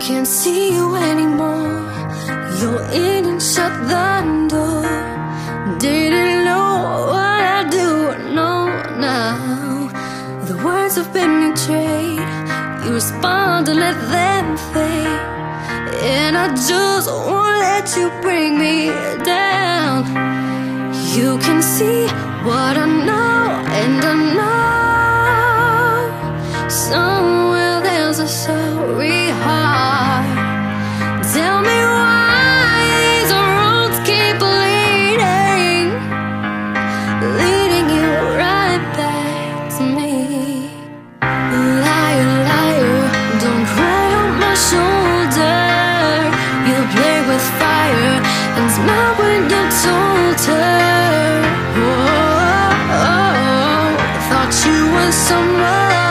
can't see you anymore. You're in and shut the door. Didn't know what I do know now. The words have been betrayed. You respond and let them fade. And I just won't let you bring me down. You can see what I know, and I know somewhere there's a sorry heart. Tell me why these roads keep leading, leading you right back to me. Liar, liar, don't cry on my shoulder. You play with fire and smile when you told her. Oh, oh, oh, oh, thought you were someone.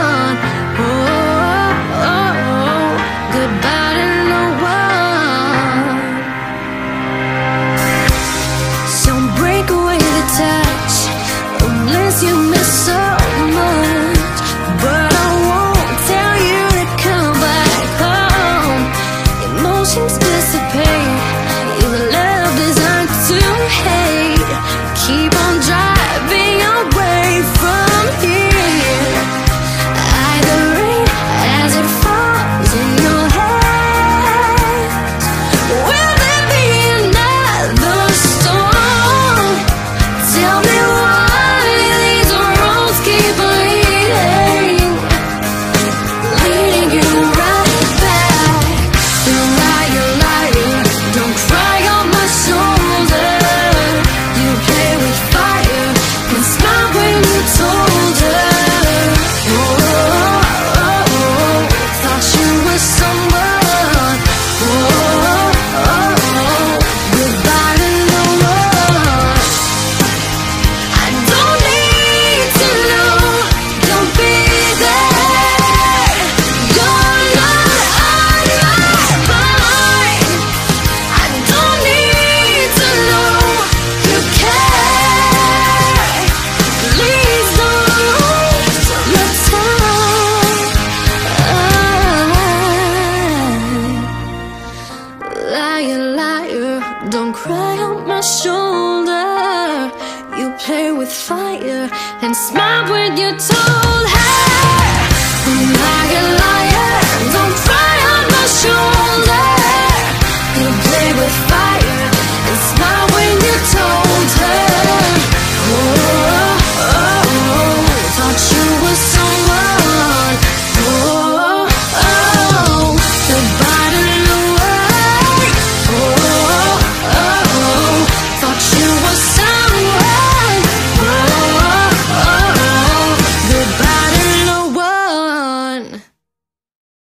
With fire and smile when you're told. Liar,